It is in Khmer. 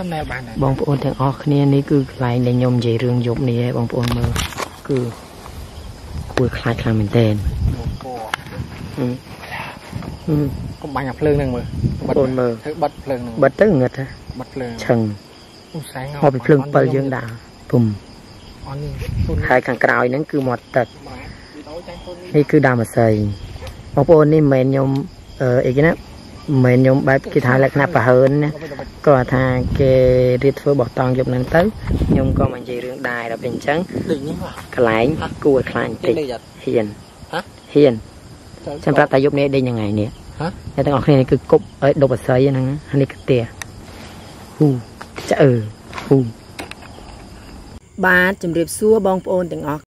តំណែលបានដែរបងប្អូនទាំងអស់គ្នានេះគឺកន្លែងដែលខ្ញុំនិយាយរឿងយប់នេះឯងបងប្អូនមើលគឺគួរខ្លាចខ្លាំងមែនតើពណ៌ហឹមហឹមកុំបាញ់អាភ្លើងហ្នឹងមើលបងប្អូនមើលធ្វើបិទភ្លើងហ្នឹងបិទទៅងឹតហ៎បិទភ្លើងឆឹងអូស្រែងមកពីភ្លើង7យើងដាក់ពុំអននេះទុនហើយខាងក្រោយហ្នឹងគឺមាត់ទឹកបាទវីដេអូចាញ់ទុននេះនេះគឺដើមអាស័យបងប្អូននេះមិនមែនខ្ញុំអឺអីគេណា មិនខ្ញុំបែបគេថាលក្ខណៈប្រហើនណាគាត់ថាគេរៀបធ្វើបោះតង់យប់ហ្នឹងទៅខ្ញុំក៏មិននិយាយរឿងដែរដល់ពេលអញ្ចឹងកន្លែងគួរខ្លាញ់តិចហ៊ានហ៊ានចាំប្រាប់ថាយប់នេះដេញយ៉ាងไงនេះតែទាំងអស់គ្នានេះគឺគប់ឲ្យដប់អស័យហ្នឹងនេះគឺទៀហ៊ូចើហ៊ូបាទជម្រាបសួរបងប្អូនទាំងអស់